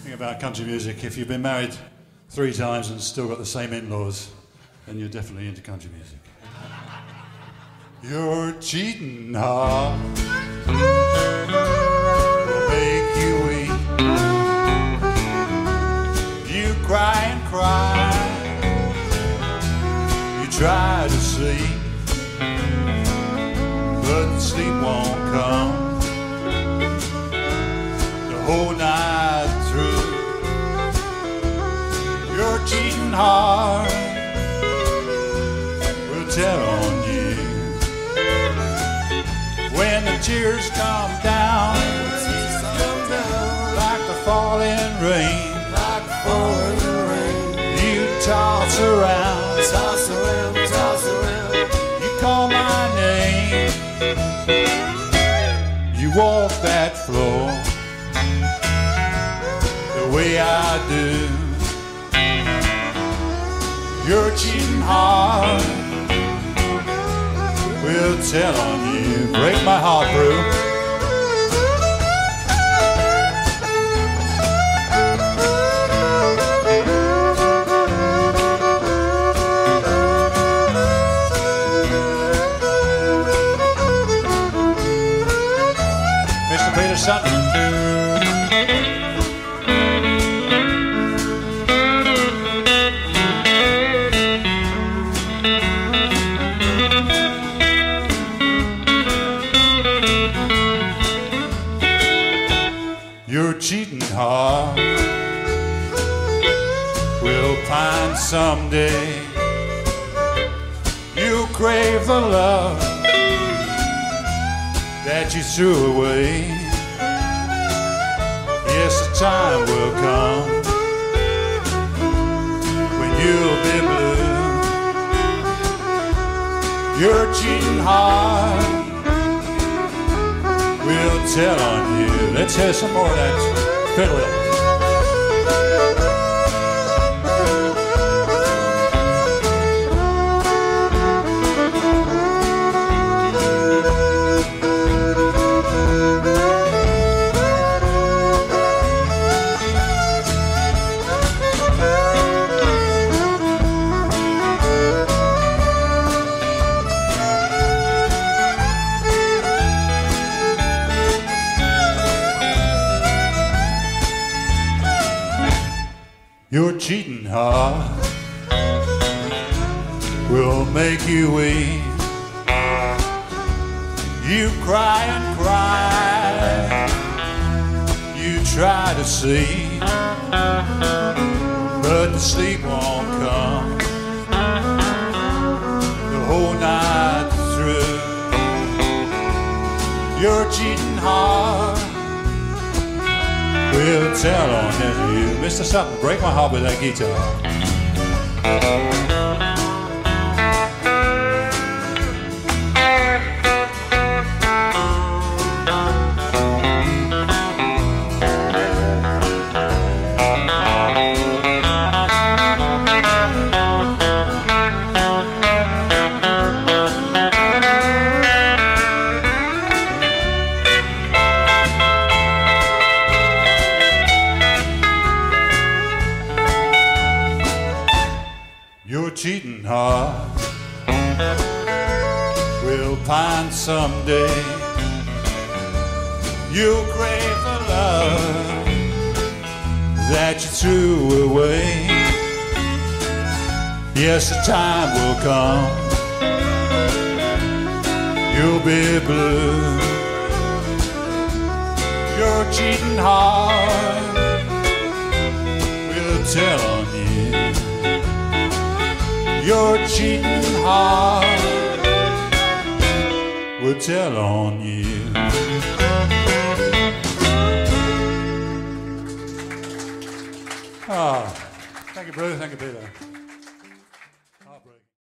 thing about country music, if you've been married three times and still got the same in-laws, then you're definitely into country music. You're cheating hard. Will make you weep. You cry and cry. You try to sleep, but sleep won't come the whole night You're cheating hard. We'll tell on you when the tears come down, like the falling rain. You toss around, you call my name. You walk that floor the way I do. You're cheating hard. We'll tell on you. Break my heart, Bru. Mr. Peter You're cheating hard. We'll find someday you crave the love that you threw away. Yes, the time will come when you'll be blue. You're cheating hard. Tell on you. Let's hear some more of that fiddle. You're cheating hard. We'll make you weep. You cry and cry. You try to sleep, but the sleep won't come the whole night through. You're cheating hard. We'll tell on him. you. Mr. Sutton, break my heart with that guitar. Cheating hard. We'll pine someday you'll crave the love that you threw away. Yes, the time will come. You'll be blue. You're cheating hard. We'll tell. You're cheating hard. We'll tell on you. Ah, thank you, brother. Thank you, Peter.